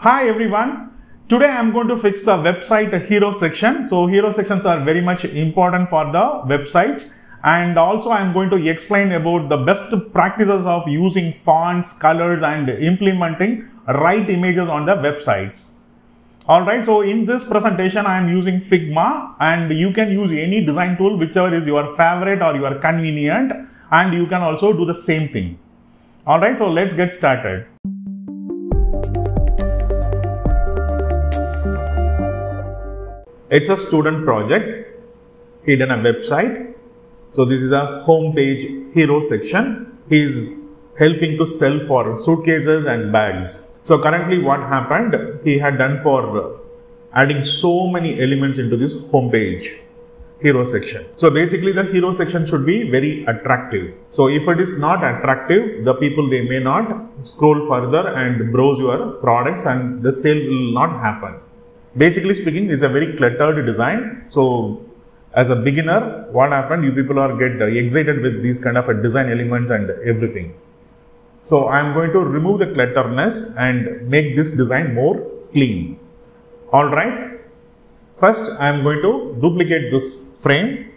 Hi everyone. Today I am going to fix the website hero section. So hero sections are very much important for the websites and also I am going to explain about the best practices of using fonts, colors and implementing right images on the websites. Alright, so in this presentation I am using Figma and you can use any design tool whichever is your favorite or your convenient and you can also do the same thing. Alright, so let's get started. It's a student project. He done a website. So this is a homepage hero section. He is helping to sell for suitcases and bags. So currently what happened, he had done for uh, adding so many elements into this homepage hero section. So basically the hero section should be very attractive. So if it is not attractive, the people they may not scroll further and browse your products and the sale will not happen. Basically speaking, is a very cluttered design. So as a beginner, what happened? You people are get uh, excited with these kind of design elements and everything. So I am going to remove the clutterness and make this design more clean. Alright. First, I am going to duplicate this frame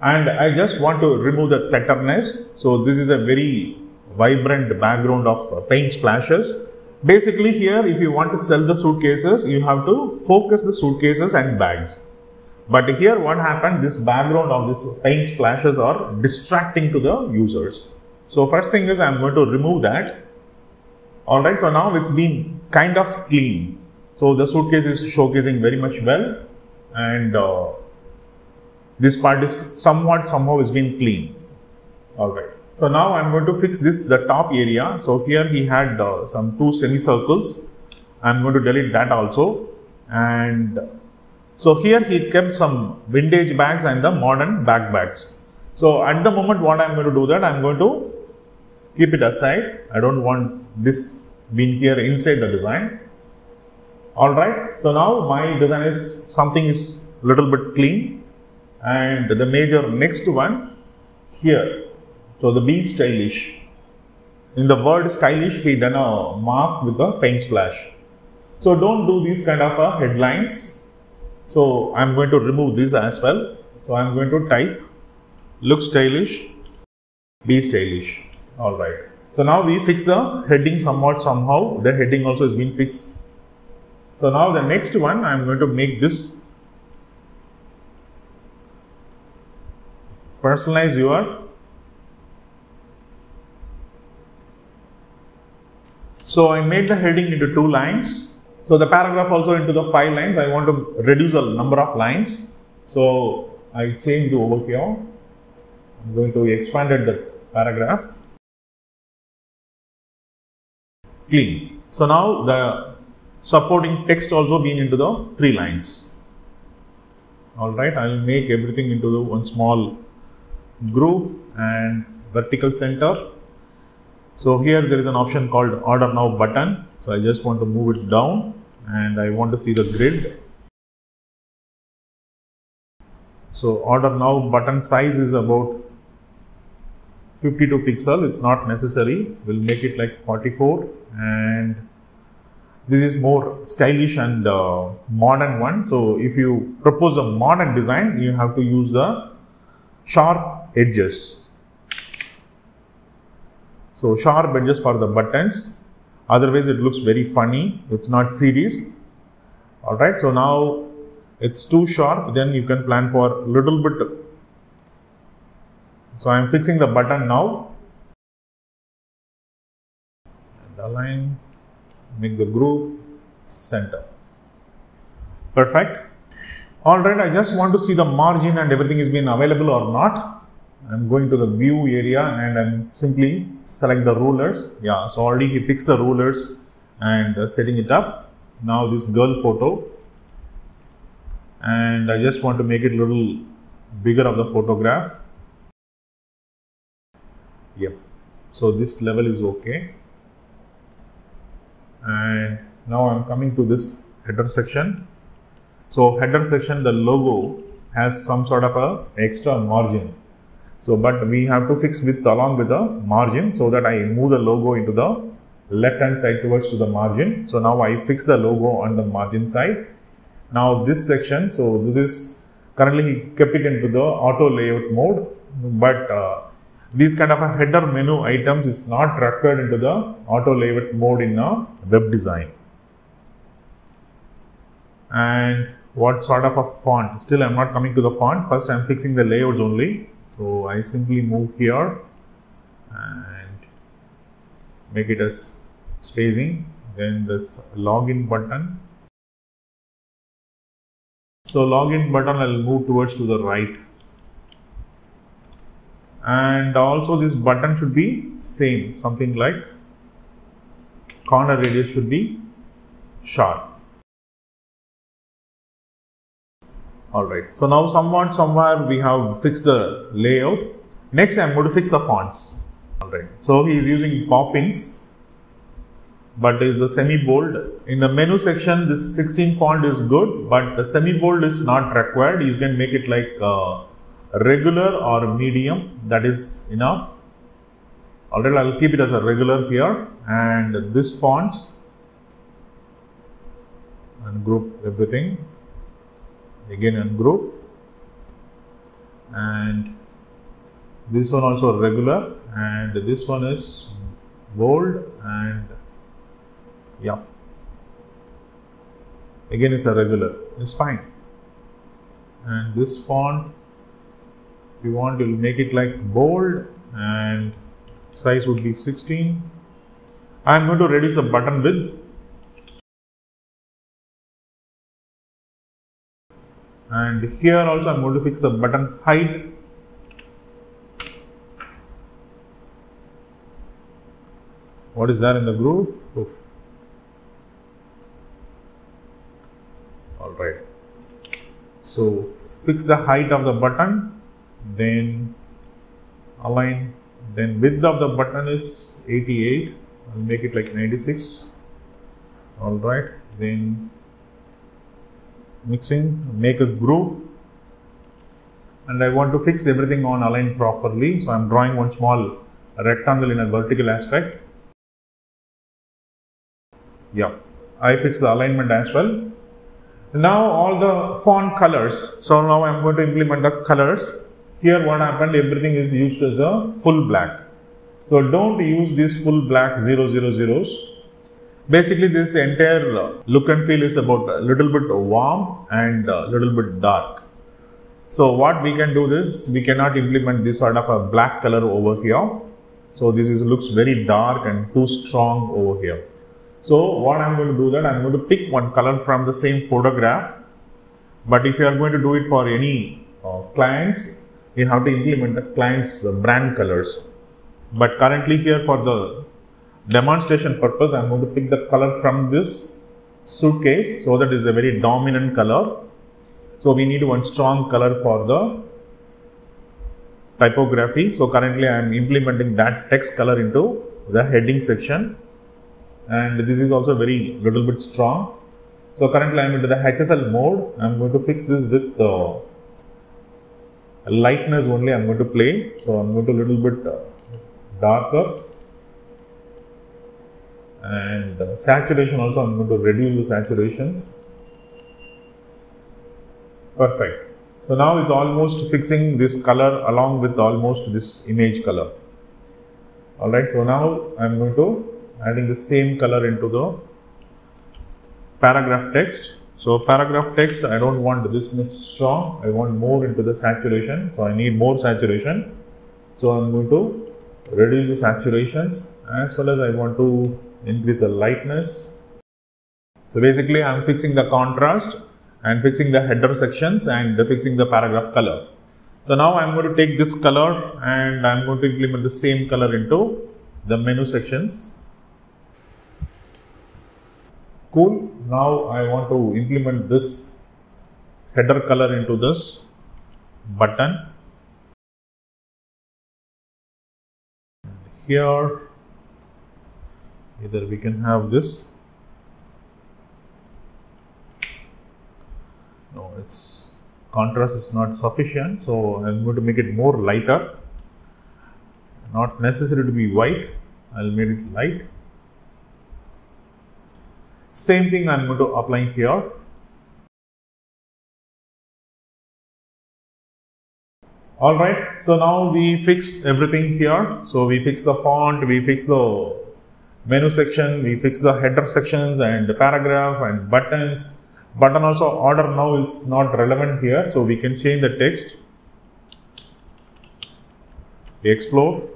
and I just want to remove the clutterness. So this is a very vibrant background of uh, paint splashes. Basically here, if you want to sell the suitcases, you have to focus the suitcases and bags. But here what happened, this background of this paint splashes are distracting to the users. So first thing is I am going to remove that. Alright, so now it's been kind of clean. So the suitcase is showcasing very much well and uh, this part is somewhat somehow has been clean. Alright. So now I'm going to fix this the top area. So here he had uh, some two semicircles. I'm going to delete that also and so here he kept some vintage bags and the modern bag bags. So at the moment what I'm going to do that I'm going to keep it aside. I don't want this being here inside the design. Alright, so now my design is something is little bit clean and the major next one here. So the be stylish. In the word stylish, he done a mask with a paint splash. So don't do these kind of uh, headlines. So I'm going to remove this as well. So I'm going to type look stylish, be stylish. All right. So now we fix the heading somewhat somehow. The heading also has been fixed. So now the next one I am going to make this personalize your So I made the heading into two lines. So the paragraph also into the five lines. I want to reduce the number of lines. So I changed the over here. I'm going to expand the paragraph. Clean. So now the supporting text also being into the three lines. Alright, I will make everything into the one small group and vertical center. So here there is an option called order now button. So I just want to move it down and I want to see the grid. So order now button size is about 52 pixel. It's not necessary. We'll make it like 44 and this is more stylish and uh, modern one. So if you propose a modern design, you have to use the sharp edges. So sharp edges for the buttons. Otherwise, it looks very funny. It's not serious. All right. So now it's too sharp. Then you can plan for little bit. So I'm fixing the button now. And align make the group center. Perfect. Alright, I just want to see the margin and everything is being available or not. I'm going to the view area and I'm simply select the rulers. Yeah, so already he fixed the rulers and uh, setting it up. Now this girl photo and I just want to make it a little bigger of the photograph. Yep. So this level is okay and now I'm coming to this header section. So header section the logo has some sort of a extra margin. So but we have to fix with along with the margin so that I move the logo into the left hand side towards to the margin. So now I fix the logo on the margin side. Now this section, so this is currently he kept it into the auto layout mode, but uh, these kind of a header menu items is not required into the auto layout mode in a web design. And what sort of a font? Still I'm not coming to the font. First I'm fixing the layouts only. So I simply move here and make it as spacing. Then this login button. So login button I'll move towards to the right and also this button should be same something like corner radius should be sharp all right. So now somewhat somewhere we have fixed the layout. Next i'm going to fix the fonts. All right. So he is using poppins but is a semi bold in the menu section this 16 font is good but the semi bold is not required. You can make it like uh, regular or medium. That is enough. Alright I'll keep it as a regular here. And this fonts and group everything again ungroup and this one also regular. And this one is bold and yeah. Again is a regular. It's fine. And this font if you want, you'll make it like bold and size would be 16. I'm going to reduce the button width. And here also I'm going to fix the button height. What is there in the groove? Oof. All right. So fix the height of the button then align then width of the button is 88 I'll make it like 96 all right then mixing make a groove and I want to fix everything on align properly. So I'm drawing one small rectangle in a vertical aspect. Yeah I fix the alignment as well. Now all the font colors. So now I'm going to implement the colors. Here what happened, everything is used as a full black. So don't use this full black 000. Basically this entire look and feel is about a little bit warm and a little bit dark. So what we can do this, we cannot implement this sort of a black color over here. So this is looks very dark and too strong over here. So what I'm going to do that, I'm going to pick one color from the same photograph. But if you are going to do it for any uh, clients, you have to implement the client's brand colors. But currently here for the demonstration purpose, I am going to pick the color from this suitcase. So that is a very dominant color. So we need one strong color for the typography. So currently I am implementing that text color into the heading section. And this is also very little bit strong. So currently I am into the HSL mode. I am going to fix this with the lightness only I'm going to play. So I'm going to little bit uh, darker and uh, saturation also I'm going to reduce the saturations. Perfect. So now it's almost fixing this color along with almost this image color. Alright, so now I'm going to adding the same color into the paragraph text so paragraph text, I don't want this much strong. I want more into the saturation. So I need more saturation. So I'm going to reduce the saturations as well as I want to increase the lightness. So basically I'm fixing the contrast and fixing the header sections and fixing the paragraph color. So now I'm going to take this color and I'm going to implement the same color into the menu sections cool now I want to implement this header color into this button here either we can have this no its contrast is not sufficient so I'm going to make it more lighter not necessary to be white I'll make it light Same thing I'm going to apply here. Alright, so now we fix everything here. So we fix the font, we fix the menu section, we fix the header sections and paragraph and buttons. Button also order now it's not relevant here. So we can change the text. Explore.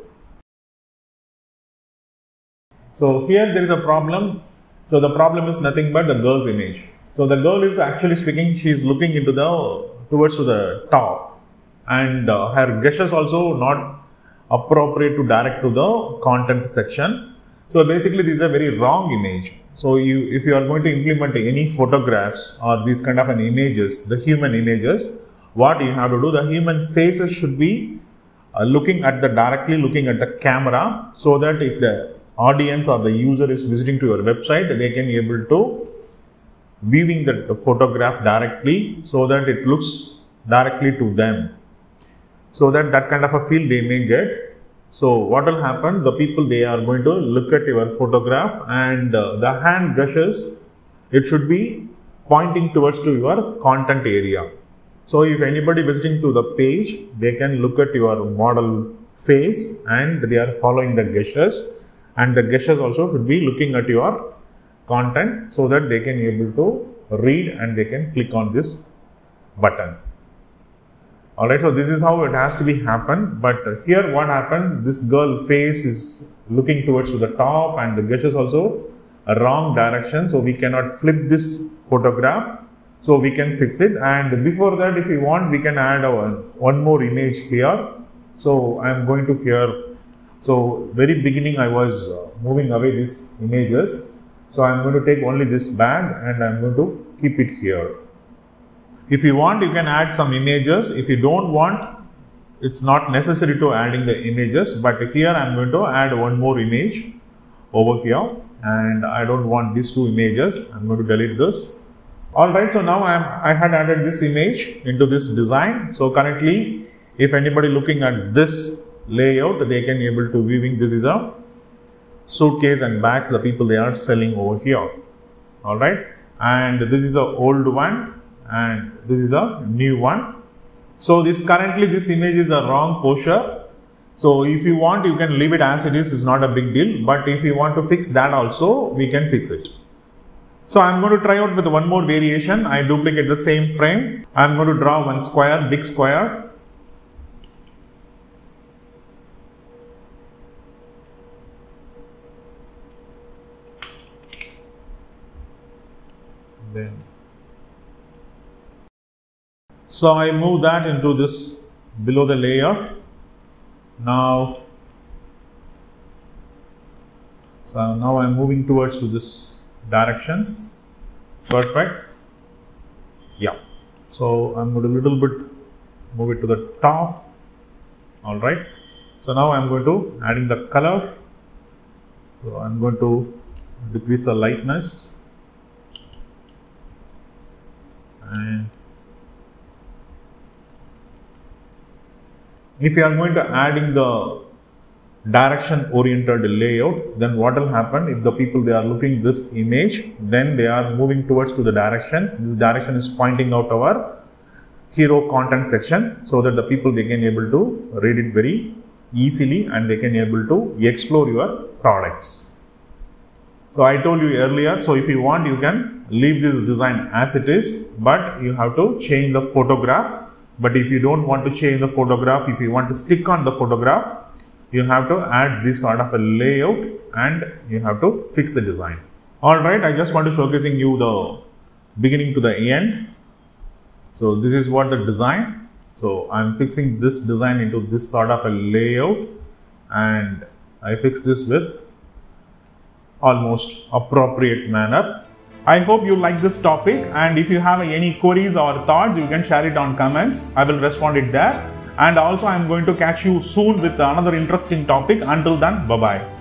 So here there is a problem. So the problem is nothing but the girl's image. So the girl is actually speaking, she is looking into the towards to the top and uh, her gestures also not appropriate to direct to the content section. So basically this is a very wrong image. So you, if you are going to implement any photographs or these kind of an images, the human images, what you have to do, the human faces should be uh, looking at the directly looking at the camera so that if the audience or the user is visiting to your website, they can be able to viewing the photograph directly so that it looks directly to them so that that kind of a feel they may get. So what will happen? The people they are going to look at your photograph and uh, the hand gestures, it should be pointing towards to your content area. So if anybody visiting to the page, they can look at your model face and they are following the gestures and the gestures also should be looking at your content so that they can able to read and they can click on this button. Alright, so this is how it has to be happen. But here what happened, this girl face is looking towards to the top and the gestures also a wrong direction. So we cannot flip this photograph. So we can fix it. And before that, if we want, we can add a, one more image here. So I am going to here. So very beginning, I was uh, moving away these images. So I am going to take only this bag and I am going to keep it here. If you want, you can add some images. If you don't want, it's not necessary to adding the images, but here I'm going to add one more image over here and I don't want these two images. I'm going to delete this. Alright, so now I'm, I had added this image into this design. So currently, if anybody looking at this layout, they can able to viewing this is a suitcase and bags the people they are selling over here. Alright, and this is a old one and this is a new one. So this currently this image is a wrong posture. So if you want you can leave it as it is, it's not a big deal. But if you want to fix that also, we can fix it. So I'm going to try out with one more variation. I duplicate the same frame. I'm going to draw one square, big square. Then so I move that into this below the layer. Now, so now I'm moving towards to this directions. Perfect. Yeah. So I'm going to little bit move it to the top. All right. So now I'm going to adding the color. So I'm going to decrease the lightness and If you are going to adding the direction oriented layout, then what will happen if the people they are looking this image, then they are moving towards to the directions. This direction is pointing out our hero content section so that the people they can able to read it very easily and they can able to explore your products. So I told you earlier, so if you want you can leave this design as it is, but you have to change the photograph but if you don't want to change the photograph, if you want to stick on the photograph, you have to add this sort of a layout and you have to fix the design. Alright, I just want to showcasing you the beginning to the end. So this is what the design. So I'm fixing this design into this sort of a layout and I fix this with almost appropriate manner I hope you like this topic and if you have any queries or thoughts, you can share it on comments. I will respond it there. And also I'm going to catch you soon with another interesting topic. Until then, bye-bye.